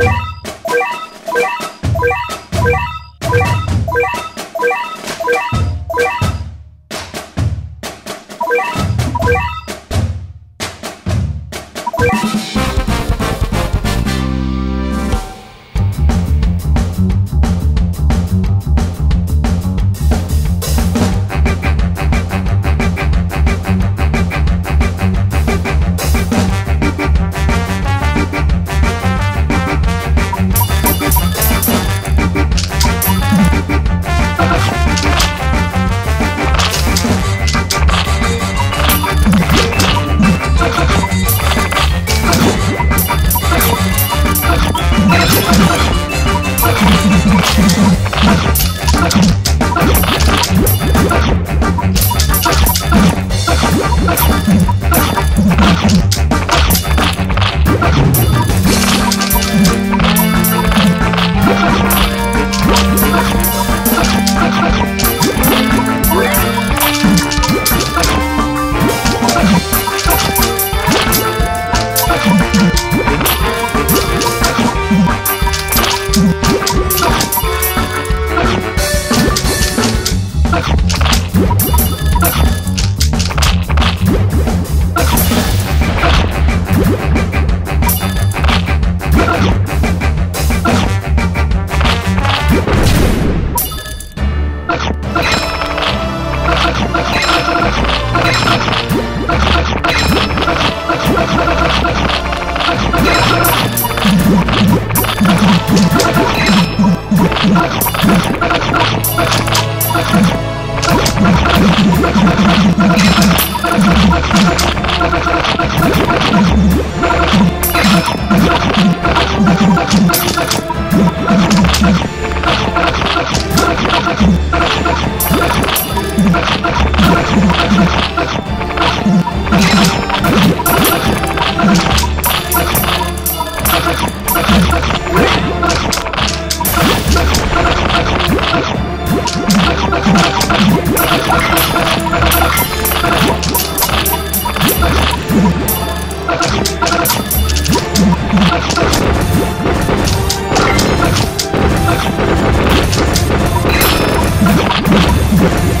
You. Thank you. I'm Yeah.